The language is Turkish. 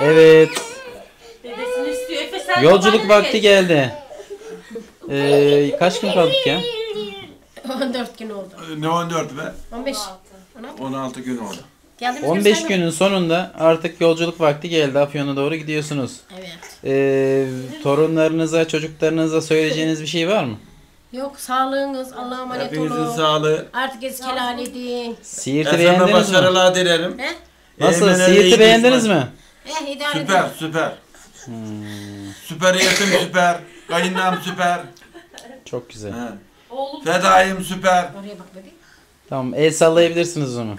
Evet. Dedesini istiyor. Efe sen Yolculuk vakti geç. geldi. Ee, kaç gün kaldık ya? 14 gün oldu. Ne 14 be? 15. 16 gün oldu. Geldiğimiz 15 gün günün sonunda artık yolculuk vakti geldi. Afyon'a doğru gidiyorsunuz. Evet. Ee, torunlarınıza, çocuklarınıza söyleyeceğiniz bir şey var mı? Yok sağlığınız Allah'a emanet Hepinizin olun. sağlığı. Artık eskelan edin. Siirt'i Efendim beğendiniz mi? başarılar dilerim. He? Nasıl? Eymen'e Siirt'i iyi beğendiniz düşman. mi? Eh idare Süper edin. süper. Süper yetim süper. Kayınlam süper. Çok güzel. He. Oğlum Fedayım süper. Oraya bak bebeğim. Tamam el sallayabilirsiniz onu.